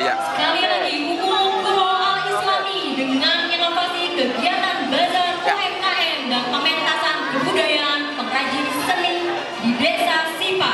iya, iya. Sekali lagi, hukum Guru Al-Islami dengan inovasi kegiatan bazar ya. UMKM dan pementasan kebudayaan pengrajin seni di Desa Sipa.